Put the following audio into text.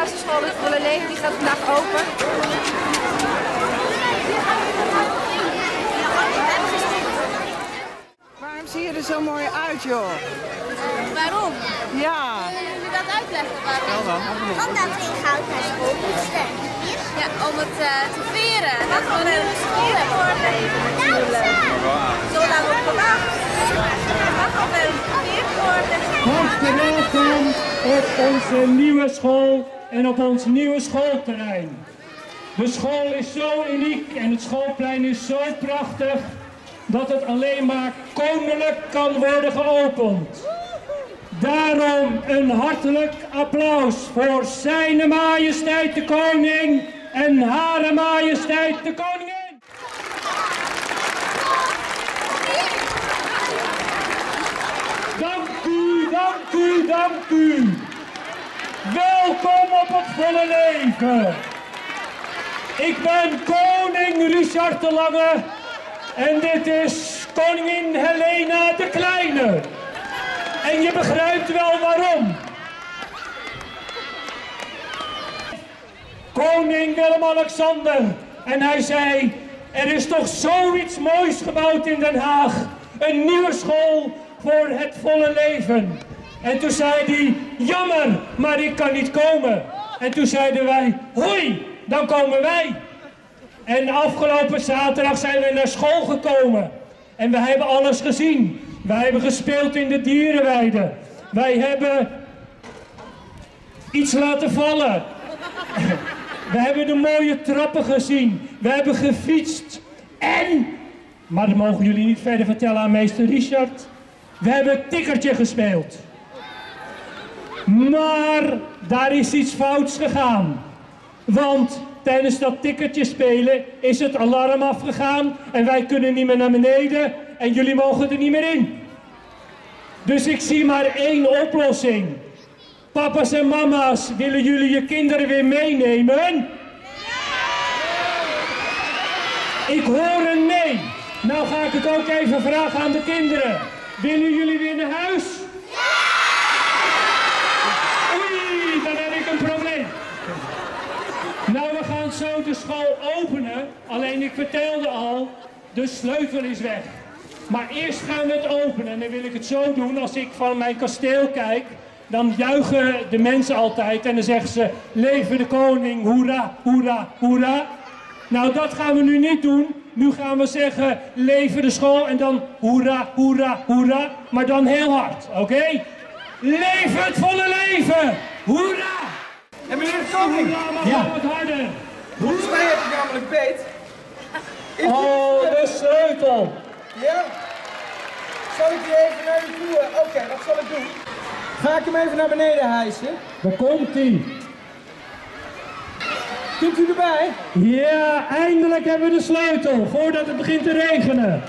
basisschool in Vollenleven, die gaat vandaag open. Waarom zie je er zo mooi uit, joh? Waarom? Ja. Kunnen dat uitleggen? Waarom? Omdat we in goud naar school. Ja, om het eh, te veren. Dat we een nieuwe school hebben. Nou, nou, zo lang op gewacht. Dat we gevierd worden. Hartelijk welkom op onze nieuwe school en op ons nieuwe schoolterrein. De school is zo uniek en het schoolplein is zo prachtig dat het alleen maar koninklijk kan worden geopend. Daarom een hartelijk applaus voor zijn majesteit de koning en hare majesteit de koningin. Dank u, dank u, dank u. Welkom op het volle leven. Ik ben koning Richard de Lange en dit is koningin Helena de Kleine. En je begrijpt wel waarom. Koning Willem-Alexander. En hij zei, er is toch zoiets moois gebouwd in Den Haag. Een nieuwe school voor het volle leven. En toen zei hij, jammer, maar ik kan niet komen. En toen zeiden wij, hoi, dan komen wij. En afgelopen zaterdag zijn we naar school gekomen. En we hebben alles gezien. Wij hebben gespeeld in de dierenweide. Wij hebben iets laten vallen. We hebben de mooie trappen gezien. We hebben gefietst. En, maar dat mogen jullie niet verder vertellen aan meester Richard. We hebben tikkertje gespeeld. Maar daar is iets fouts gegaan. Want tijdens dat tikkertje spelen is het alarm afgegaan en wij kunnen niet meer naar beneden en jullie mogen er niet meer in. Dus ik zie maar één oplossing. Papa's en mama's, willen jullie je kinderen weer meenemen? Ik hoor een nee. Nou ga ik het ook even vragen aan de kinderen. Willen jullie weer naar huis? Oei, dan heb ik een probleem. Nou, we gaan zo de school openen. Alleen ik vertelde al, de sleutel is weg. Maar eerst gaan we het openen. En dan wil ik het zo doen. Als ik van mijn kasteel kijk, dan juichen de mensen altijd. En dan zeggen ze, leven de koning, hoera, hoera, hoera. Nou, dat gaan we nu niet doen. Nu gaan we zeggen, leven de school. En dan hoera, hoera, hoera. Maar dan heel hard, oké? Leven het volle leven! Hoera! En meneer de koning, Ja. wat harder. Volgens mij heb je namelijk beet. Is Oh, de sleutel. Ja? Zal ik die even naar u toe? eh, Oké, wat zal ik doen? Ga ik hem even naar beneden hijsen? Daar komt hij. Kunt u erbij? Ja, eindelijk hebben we de sleutel voordat het begint te regenen.